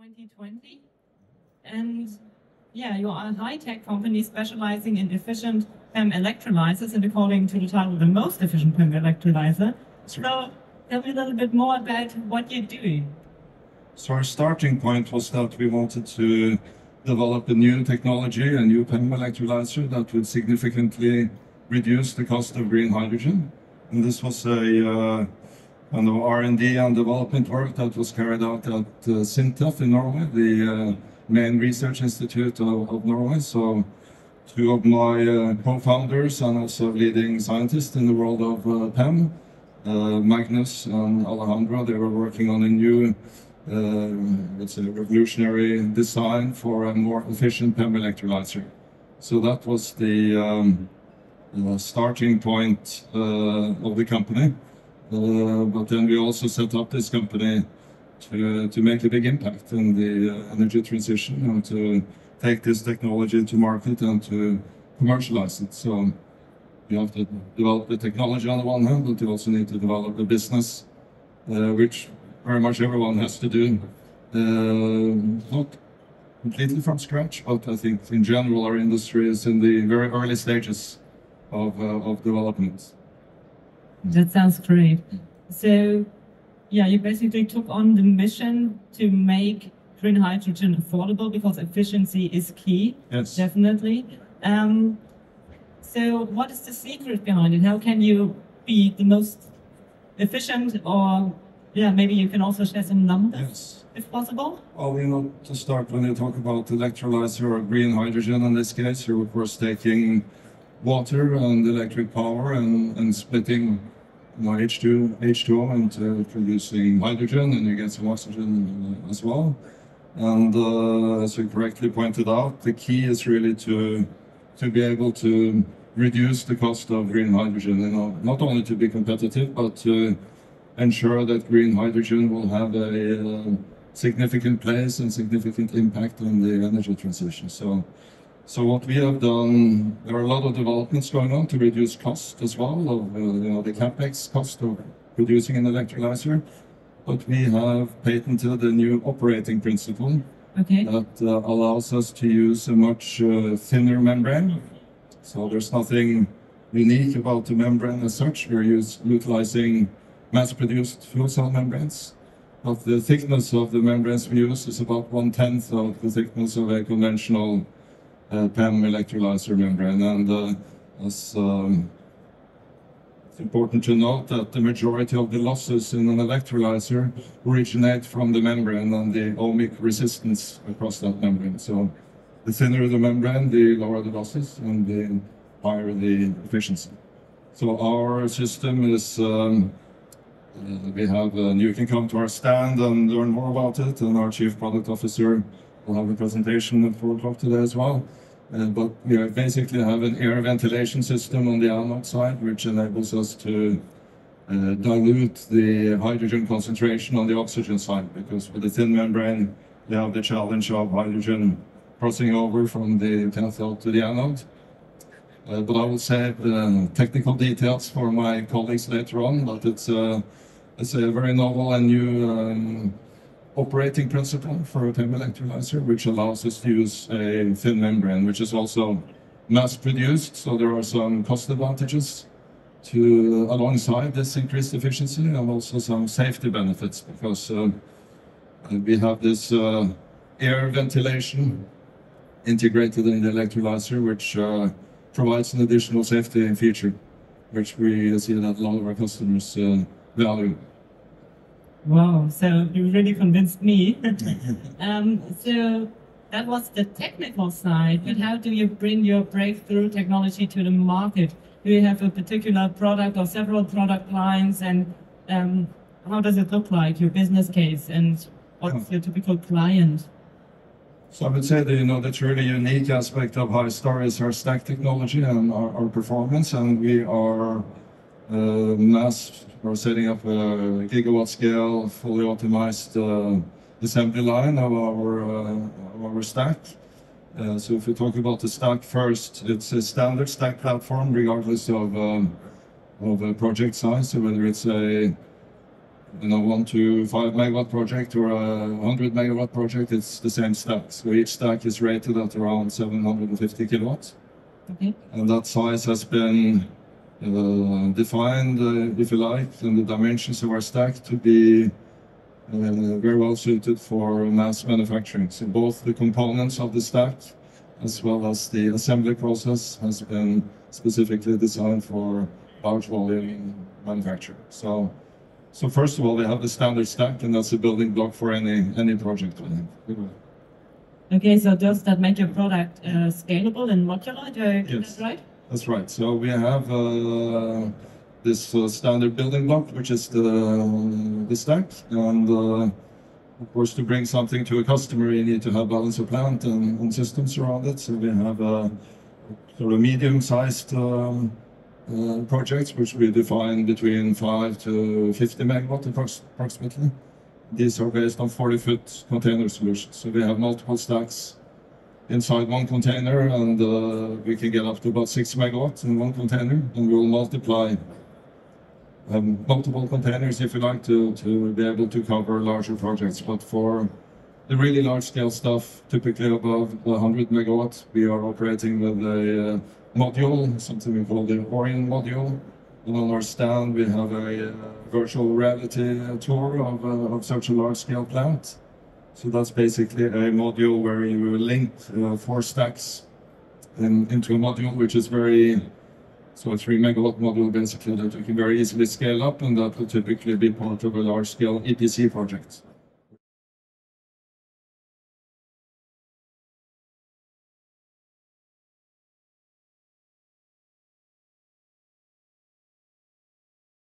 2020. And yeah, you are a high-tech company specializing in efficient PEM electrolyzers and according to the title, the most efficient PEM electrolyzer. So tell me a little bit more about what you're doing. So our starting point was that we wanted to develop a new technology, a new PEM electrolyzer that would significantly reduce the cost of green hydrogen. And this was a uh, kind of R&D and development work that was carried out at uh, SINTEF in Norway, the uh, main research institute of, of Norway. So two of my uh, co-founders and also leading scientists in the world of uh, PEM, Magnus and Alejandro, they were working on a new, uh, it's a revolutionary design for a more efficient PEM electrolyzer. So that was the um, uh, starting point uh, of the company. Uh, but then we also set up this company to, to make a big impact in the uh, energy transition and to take this technology to market and to commercialize it. So you have to develop the technology on the one hand, but you also need to develop the business, uh, which very much everyone has to do. Uh, not completely from scratch, but I think in general our industry is in the very early stages of, uh, of development. That sounds great. So yeah, you basically took on the mission to make green hydrogen affordable because efficiency is key. Yes. Definitely. Um, so what is the secret behind it? How can you be the most efficient or yeah, maybe you can also share some numbers Yes. if possible? Well, you know, to start, when you talk about electrolyzer or green hydrogen in this case, you're of course taking water and electric power and, and splitting you know, H2, H2O into producing hydrogen and you get some oxygen uh, as well. And uh, as you correctly pointed out, the key is really to to be able to reduce the cost of green hydrogen. You know, not only to be competitive, but to ensure that green hydrogen will have a uh, significant place and significant impact on the energy transition. So, so what we have done, there are a lot of developments going on to reduce cost as well of uh, you know the capex cost of producing an electrolyzer. But we have patented a new operating principle Okay. that uh, allows us to use a much uh, thinner membrane. So there's nothing unique about the membrane as such. We're use, utilizing mass-produced fuel cell membranes. But the thickness of the membranes we use is about one-tenth of the thickness of a conventional PEM electrolyzer membrane. And uh, as um, it's important to note that the majority of the losses in an electrolyzer originate from the membrane and the ohmic resistance across that membrane. So the thinner the membrane, the lower the losses and the higher the efficiency. So our system is, um, uh, we have, uh, you can come to our stand and learn more about it and our chief product officer will have a presentation at 4 o'clock today as well. Uh, but we basically have an air ventilation system on the anode side, which enables us to uh, dilute the hydrogen concentration on the oxygen side, because with the thin membrane, you have the challenge of hydrogen crossing over from the cathode to the anode. Uh, but I will save the technical details for my colleagues later on, but it's, uh, it's a very novel and new um, operating principle for a PEM electrolyzer, which allows us to use a thin membrane, which is also mass produced. So there are some cost advantages to alongside this increased efficiency and also some safety benefits because uh, we have this uh, air ventilation integrated in the electrolyzer, which uh, provides an additional safety feature, which we see that a lot of our customers uh, value. Wow, so you really convinced me. um, so that was the technical side, but how do you bring your breakthrough technology to the market? Do you have a particular product or several product lines, and um, how does it look like, your business case, and what's your typical client? So I would say that you know that's really unique aspect of Hystar is our stack technology and our, our performance, and we are mass. We're setting up a gigawatt scale, fully optimized uh, assembly line of our uh, of our stack. Uh, so if we talk about the stack first, it's a standard stack platform, regardless of um, of a project size. So whether it's a you know, one to five megawatt project or a hundred megawatt project, it's the same stack. So each stack is rated at around 750 kilowatts. Okay. And that size has been uh, defined, uh, if you like, in the dimensions of our stack to be uh, very well suited for mass manufacturing. So both the components of the stack as well as the assembly process has been specifically designed for large volume manufacture. So, so first of all, we have the standard stack, and that's a building block for any any project. Okay, so does that make your product uh, scalable and modular? Do I get Yes. that right? That's right. So we have uh, this uh, standard building block, which is the the stack, and uh, of course, to bring something to a customer, you need to have balance of plant and, and systems around it. So we have a sort of medium-sized um, uh, projects, which we define between five to 50 megawatt approximately. These are based on 40-foot container solutions. So we have multiple stacks inside one container, and uh, we can get up to about six megawatts in one container, and we will multiply um, multiple containers, if you like, to, to be able to cover larger projects. But for the really large scale stuff, typically above 100 megawatts, we are operating with a uh, module, something we call the Orion module. And on our stand, we have a uh, virtual reality tour of, uh, of such a large scale plant. So that's basically a module where you link uh, four stacks in, into a module, which is very, so a three megawatt module basically that you can very easily scale up, and that will typically be part of a large scale EPC project.